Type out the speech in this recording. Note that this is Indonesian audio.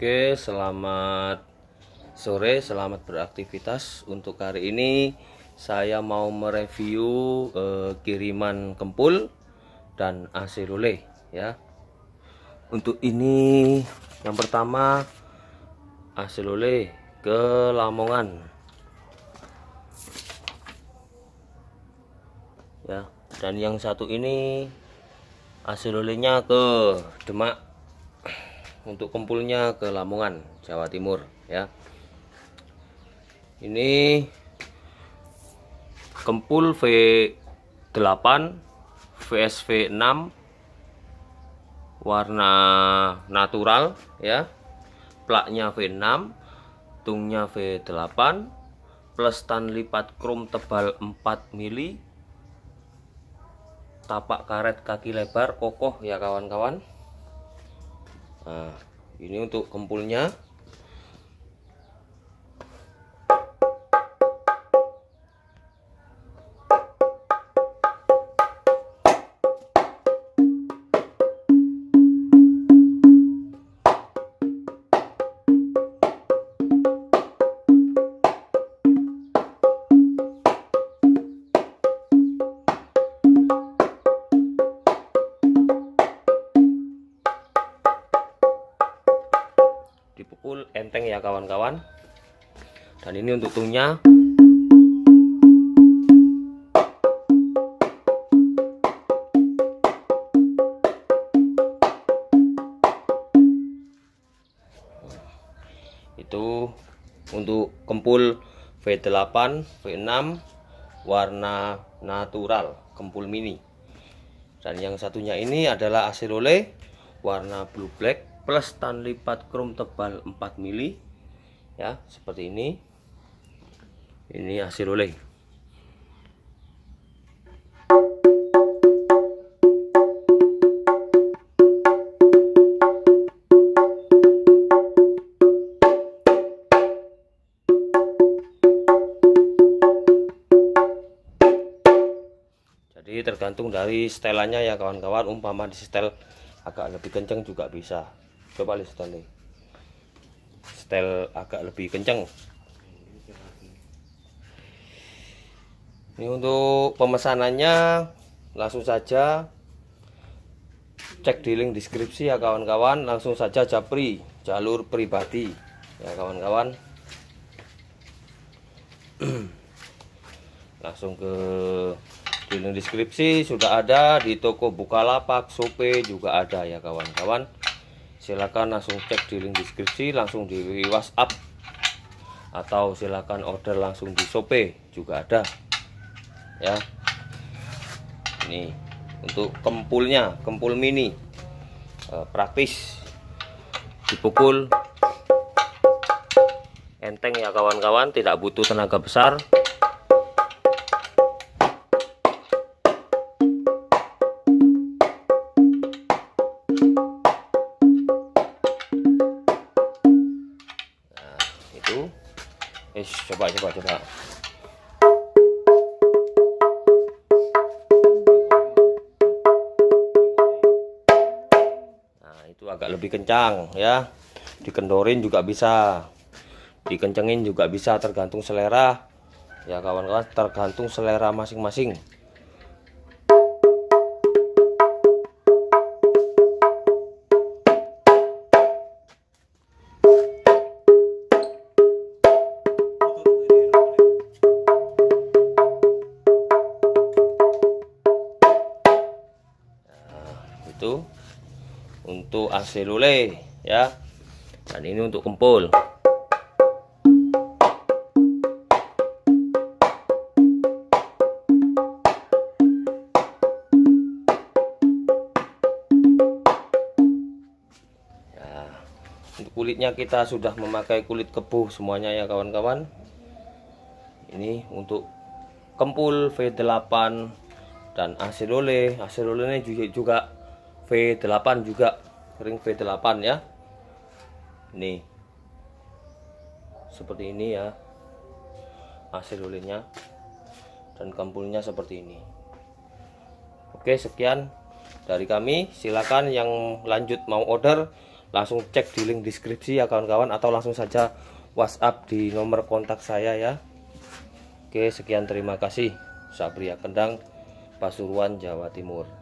Oke, selamat sore, selamat beraktivitas. Untuk hari ini saya mau mereview eh, kiriman kempul dan AC lule ya. Untuk ini yang pertama AC lule ke Lamongan. Ya, dan yang satu ini AC ke Demak untuk kumpulnya ke Lamongan Jawa Timur ya. Ini kempul V8 VSV 6 warna natural ya. Plaknya V6 tungnya V8 plus tan lipat krom tebal 4 mili tapak karet kaki lebar kokoh ya kawan-kawan Nah, ini untuk kempulnya. Dipukul enteng ya kawan-kawan. Dan ini untuk tungnya. Itu untuk kempul V8 V6 warna natural kempul mini. Dan yang satunya ini adalah acerole warna blue black plus tan lipat krom tebal 4 mili ya seperti ini. Ini hasil oleh. Jadi tergantung dari setelannya ya kawan-kawan. Umpama di setel agak lebih kenceng juga bisa coba lihat setel setel agak lebih kenceng. Ini untuk pemesanannya langsung saja cek di link deskripsi ya kawan-kawan. Langsung saja japri jalur pribadi. Ya kawan-kawan. Langsung ke di link deskripsi sudah ada. Di toko Bukalapak, Sope juga ada ya kawan-kawan. Silakan langsung cek di link deskripsi, langsung di WhatsApp atau silakan order langsung di Sope juga ada. Ya. Ini untuk kempulnya, kempul mini. Eh, praktis dipukul enteng ya kawan-kawan, tidak butuh tenaga besar. Eh coba coba coba nah itu agak lebih kencang ya. Dikendorin juga bisa. Dikencengin juga bisa tergantung selera. Ya kawan-kawan tergantung selera masing-masing itu untuk lule ya. Dan ini untuk kempul. Ya, untuk kulitnya kita sudah memakai kulit kebuh semuanya ya kawan-kawan. Ini untuk kempul V8 dan AC lole AC lole ini juga V8 juga. Ring V8 ya. Ini seperti ini ya. AC lolenya dan kempulnya seperti ini. Oke sekian dari kami. Silakan yang lanjut mau order langsung cek di link deskripsi ya kawan-kawan atau langsung saja WhatsApp di nomor kontak saya ya. Oke sekian. Terima kasih. Sabria Kendang Pasuruan Jawa Timur